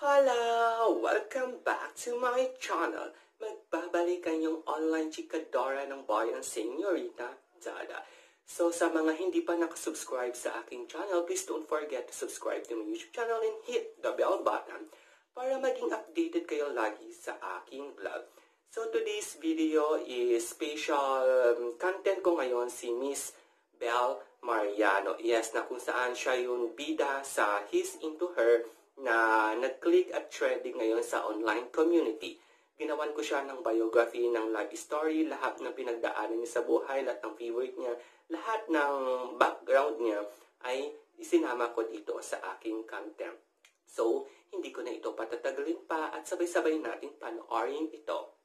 Hello! Welcome back to my channel. Magbabalik kanyong online chikadora ng bayan, Senyorita Dada. So sa mga hindi pa nakasubscribe sa aking channel, please don't forget to subscribe to my YouTube channel and hit the bell button para maging updated kayo lagi sa aking vlog. So today's video is special um, content ko ngayon si Miss Belle Mariano. Yes, na kung saan siya yung bida sa His Into Her na nag-click at trending ngayon sa online community. Ginawan ko siya ng biography, ng life story, lahat ng pinagdaanan niya sa buhay, lahat ng favorite niya, lahat ng background niya ay isinama ko dito sa aking content. So, hindi ko na ito patatagalin pa at sabay-sabay natin panoorin ito.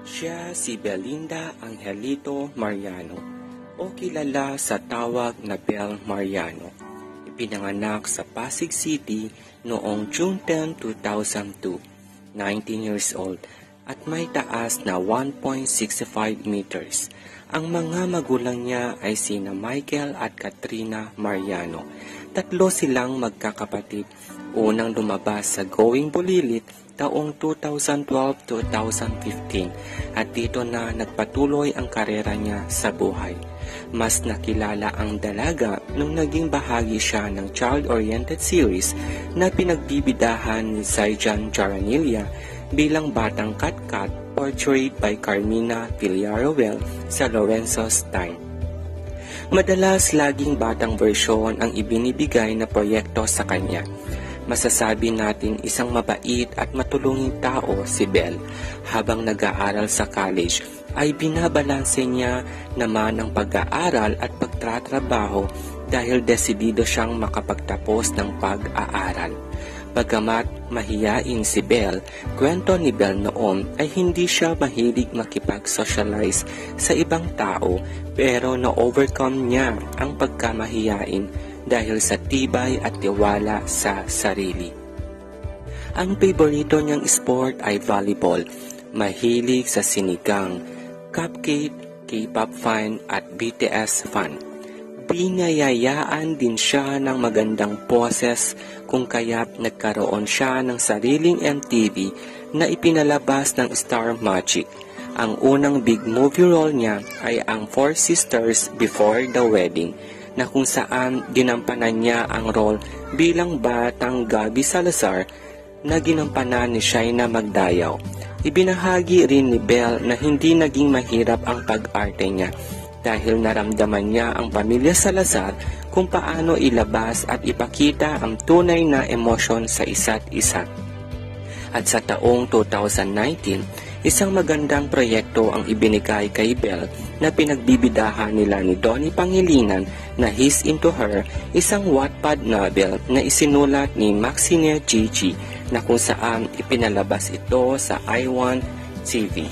Siya si Belinda Angelito Mariano o kilala sa tawag na Bel Mariano Ipinanganak sa Pasig City noong June 10, 2002, 19 years old, at may taas na 1.65 meters. Ang mga magulang niya ay sina Michael at Katrina Mariano. Tatlo silang magkakapatid. Unang lumabas sa Going Bulilit taong 2012-2015 at dito na nagpatuloy ang karera niya sa buhay. Mas nakilala ang dalaga nung naging bahagi siya ng child-oriented series na pinagbibidahan ni Saijan Jaranilla bilang batang Katkat portrayed by Carmina Villaruel sa Lorenzo's Time. Madalas laging batang versyon ang ibinibigay na proyekto sa kanya. Masasabi natin isang mabait at matulunging tao si Belle habang nag-aaral sa college ay binabalanse niya naman ang pag-aaral at pagtratrabaho dahil desidido siyang makapagtapos ng pag-aaral. Bagamat mahiyain si Belle, kwento ni Belle noon ay hindi siya mahilig makipag-socialize sa ibang tao pero na-overcome niya ang pagkamahiyain dahil sa tibay at tiwala sa sarili. Ang paborito niyang sport ay volleyball. Mahilig sa sinigang, cupcake, K-pop fan at BTS fan. Binayayaan din siya ng magandang poses kung kaya't nagkaroon siya ng sariling MTV na ipinalabas ng Star Magic. Ang unang big movie role niya ay ang Four Sisters Before the Wedding na kung saan ginampanan niya ang role bilang batang Gabi Salazar na ginampanan ni Shaina Magdayaw. Ibinahagi rin ni Belle na hindi naging mahirap ang pag-arte niya dahil naramdaman niya ang pamilya Salazar kung paano ilabas at ipakita ang tunay na emosyon sa isa't isa. At sa taong 2019, isang magandang proyekto ang ibinigay kay Belle na pinagbibidahan nila ni Donnie Pangilinan na He's Into Her, isang Wattpad novel na isinulat ni Maxine Gigi na kung saan ipinalabas ito sa iWant TV.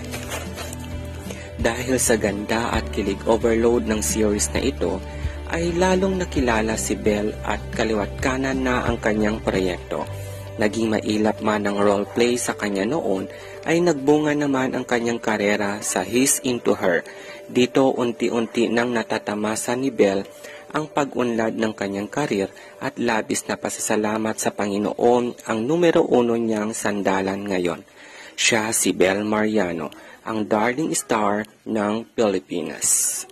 Dahil sa ganda at kilig overload ng series na ito, ay lalong nakilala si Belle at kaliwat kanan na ang kanyang proyekto. Naging mailap man ang roleplay sa kanya noon, ay nagbunga naman ang kanyang karera sa His Into Her. Dito unti-unti nang natatamasa ni Belle ang pag-unlad ng kanyang karir at labis na pasasalamat sa Panginoon ang numero uno niyang sandalan ngayon. Siya si Belle Mariano ang darling star ng Pilipinas.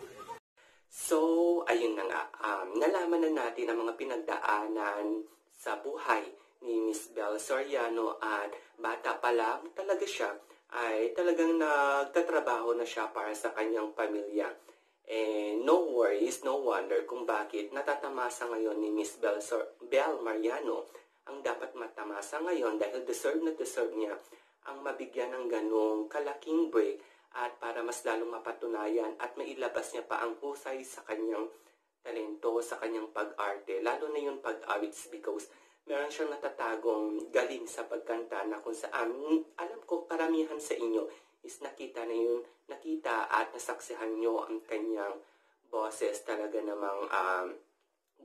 So, ayun na nga. Um, nalaman na natin ang mga pinagdaanan sa buhay ni Miss Belle Soriano at bata pa lang talaga siya ay talagang nagtatrabaho na siya para sa kanyang pamilya. And no worries, no wonder kung bakit natatamasa ngayon ni Miss Belle, Sor- Belle Mariano ang dapat matamasa ngayon dahil deserve na deserve niya ang mabigyan ng ganong kalaking break at para mas lalong mapatunayan at mailabas niya pa ang husay sa kanyang talento, sa kanyang pag-arte. Lalo na yung pag-awits because meron siyang natatagong galing sa pagkanta na kung saan, alam ko karamihan sa inyo is nakita na yun, nakita at nasaksihan nyo ang kanyang boses talaga namang um,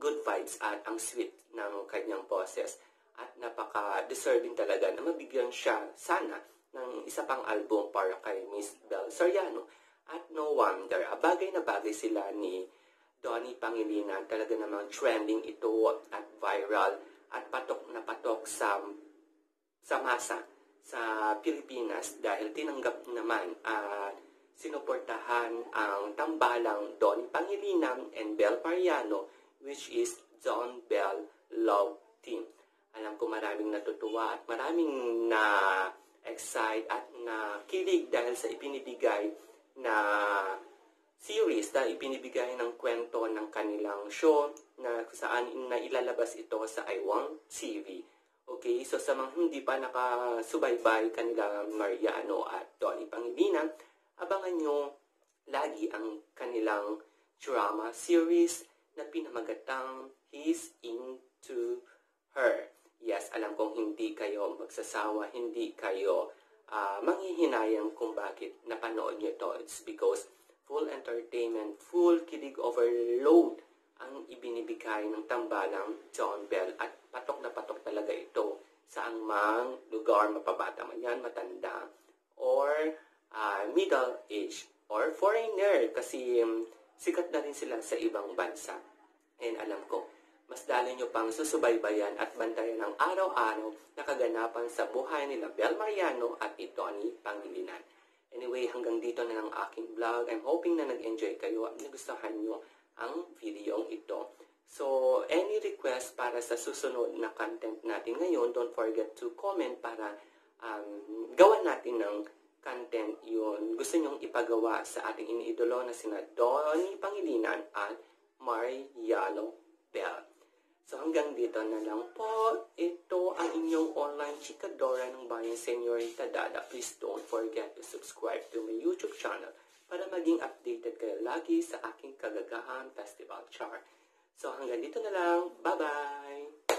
good vibes at ang sweet ng kanyang boses at napaka-deserving talaga na mabigyan siya sana ng isa pang album para kay Miss Belle Soriano. At no wonder, bagay na bagay sila ni Donnie Pangilinan. Talaga namang trending ito at viral at patok na patok sa sa masa sa Pilipinas dahil tinanggap naman at sinuportahan ang tambalang Don Pangilinan and Bel Pariano which is John Bell Love Team. Alam ko maraming natutuwa at maraming na excite at na kilig dahil sa ipinibigay na na ipinibigay ng kwento ng kanilang show na saan na ilalabas ito sa iWang TV. Okay, so sa mga hindi pa nakasubaybay kanila Mariano at Donnie Pangilinan, abangan nyo lagi ang kanilang drama series na pinamagatang He's Into Her. Yes, alam kong hindi kayo magsasawa, hindi kayo uh, manghihinayang kung bakit napanood nyo to. It's because full entertainment, full kilig overload ang ibinibigay ng tambalang John Bell at patok na patok talaga ito sa angmang lugar, mapabata man yan, matanda, or uh, middle age, or foreigner kasi um, sikat na rin sila sa ibang bansa. And alam ko, mas dalo nyo pang susubaybayan at bantayan ng araw-araw na kaganapan sa buhay nila Bel Mariano at ni Tony Pangilinan. Anyway, hanggang dito na lang aking vlog. I'm hoping na nag-enjoy kayo at nagustuhan nyo ang video ito. So, any request para sa susunod na content natin ngayon, don't forget to comment para um, gawan natin ng content yun. Gusto nyong ipagawa sa ating iniidolo na sina Donnie Pangilinan at Mariano Bell. So hanggang dito na lang po. Ito ang inyong online chikadora ng bayan Senyorita Dada. Please don't forget to subscribe to my YouTube channel para maging updated kayo lagi sa aking kagagahan festival chart. So hanggang dito na lang. Bye-bye!